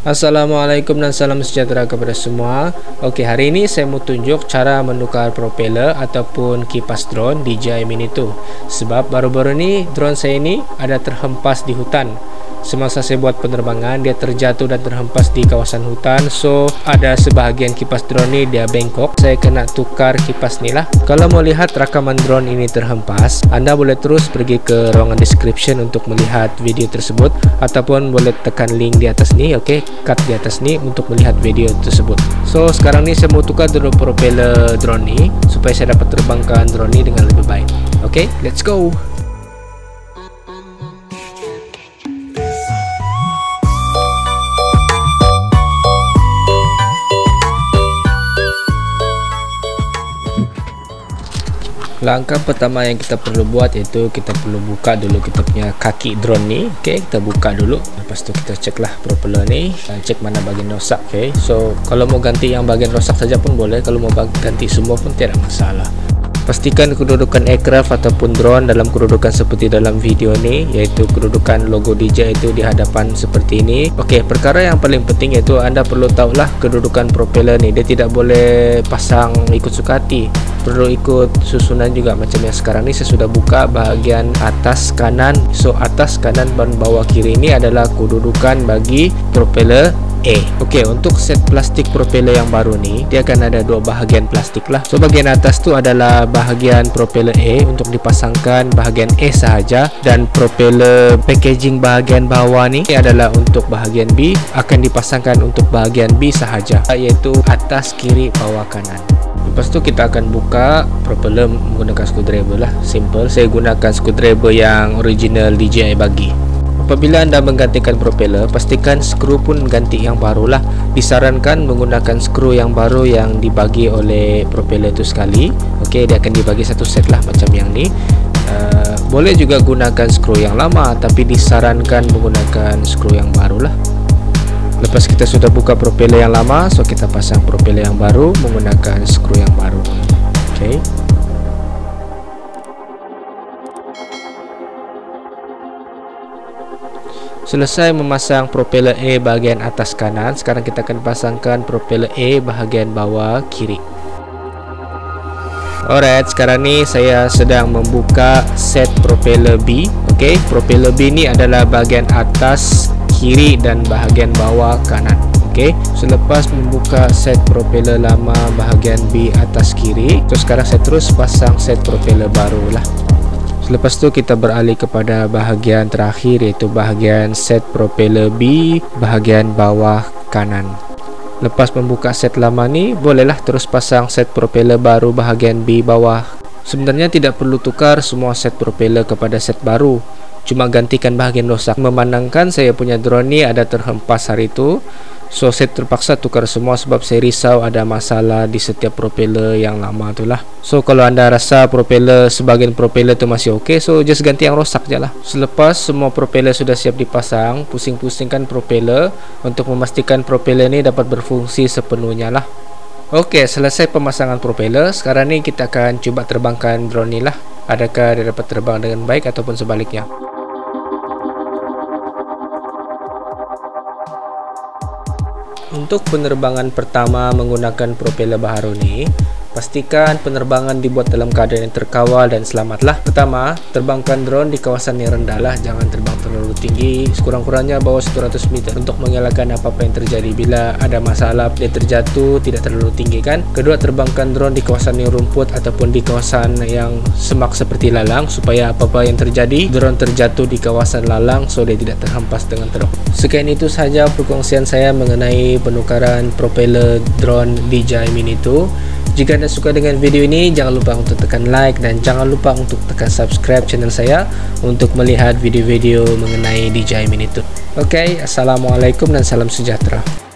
Assalamualaikum dan salam sejahtera kepada semua. Okey, hari ini saya mau tunjuk cara menukar propeller ataupun kipas drone DJI Mini 2 Sebab baru-baru ni drone saya ini ada terhempas di hutan Semasa saya buat penerbangan dia terjatuh dan terhempas di kawasan hutan. So ada sebahagian kipas drone ni dia bengkok. Saya kena tukar kipas ni lah. Kalau mau lihat rakaman drone ini terhempas Anda boleh terus pergi ke ruangan description untuk melihat video tersebut. Ataupun boleh tekan link di atas ni okay? Cut di atas ni untuk melihat video tersebut. So sekarang ni saya mau tukar dulu propeller drone ni Supaya saya dapat terbangkan drone ni dengan lebih baik. Okay, let's go! Langkah pertama yang kita perlu buat iaitu kita perlu buka dulu kita punya kaki drone ni. Okey, kita buka dulu. Lepas tu kita cek lah propeller ni dan cek mana bahagian rosak. Okey. So, kalau mau ganti yang bahagian rosak saja pun boleh. Kalau mau ganti semua pun tidak masalah. Pastikan kedudukan aircraft ataupun drone dalam kedudukan seperti dalam video ni iaitu kedudukan logo DJI itu di hadapan seperti ini. Okey, perkara yang paling penting iaitu anda perlu tahulah kedudukan propeller ni. Dia tidak boleh pasang ikut suka hati. Perlu ikut susunan juga macam yang sekarang ni saya sudah buka bahagian atas kanan. So atas kanan dan bawah kiri ini adalah kedudukan bagi propeller A. Okey, untuk set plastik propeller yang baru ni, dia akan ada dua bahagian plastik lah. So bahagian atas tu adalah bahagian propeller A untuk dipasangkan bahagian A sahaja dan propeller packaging bahagian bawah ni adalah untuk bahagian B akan dipasangkan untuk bahagian B sahaja iaitu atas kiri bawah kanan. Lepas tu kita akan buka propeller menggunakan screwdriver lah. Simple. Saya gunakan screwdriver yang original DJI bagi. Apabila anda menggantikan propeller, pastikan skru pun ganti yang baru lah. Disarankan menggunakan skru yang baru yang dibagi oleh propeller itu sekali. Okey, dia akan dibagi satu set lah macam yang ni. Uh, boleh juga gunakan skru yang lama, tapi disarankan menggunakan skru yang baru lah. Lepas kita sudah buka propeller yang lama, so kita pasang propeller yang baru menggunakan skru yang baru. Okey. Selesai memasang propeller A bahagian atas kanan Sekarang kita akan pasangkan propeller A bahagian bawah kiri Alright, sekarang ni saya sedang membuka set propeller B Okay, propeller B ni adalah bahagian atas kiri dan bahagian bawah kanan Okay, selepas membuka set propeller lama bahagian B atas kiri So sekarang saya terus pasang set propeller baru lah Selepas tu kita beralih kepada bahagian terakhir iaitu bahagian set propeller B bahagian bawah kanan. Lepas membuka set lama ni, bolehlah terus pasang set propeller baru bahagian B bawah. Sebenarnya tidak perlu tukar semua set propeller kepada set baru. Cuma gantikan bahagian rosak. Memandangkan saya punya drone ni ada terhempas hari itu, So saya terpaksa tukar semua sebab saya risau ada masalah di setiap propeller yang lama tu lah. So kalau anda rasa propeller sebagian propeller tu masih ok So just ganti yang rosak je lah. Selepas semua propeller sudah siap dipasang Pusing-pusingkan propeller Untuk memastikan propeller ni dapat berfungsi sepenuhnya lah. Ok selesai pemasangan propeller Sekarang ni kita akan cuba terbangkan drone ni lah. Adakah dia dapat terbang dengan baik ataupun sebaliknya Untuk penerbangan pertama menggunakan propeller baharu ni, Pastikan penerbangan dibuat dalam keadaan yang terkawal dan selamatlah. Pertama, terbangkan drone di kawasan yang rendah lah. Jangan terbang terlalu tinggi. Sekurang-kurangnya bawah 100 meter untuk mengelakkan apa-apa yang terjadi. Bila ada masalah, dia terjatuh, tidak terlalu tinggi kan. Kedua, terbangkan drone di kawasan yang rumput ataupun di kawasan yang semak seperti lalang. Supaya apa-apa yang terjadi, drone terjatuh di kawasan lalang so dia tidak terhempas dengan teruk. Sekian itu sahaja perkongsian saya mengenai penukaran propeller drone DJI Mini 2. Jika anda suka dengan video ini, jangan lupa untuk tekan like dan jangan lupa untuk tekan subscribe channel saya untuk melihat video-video mengenai DJI Mini 2. Oke, okay, Assalamualaikum dan salam sejahtera.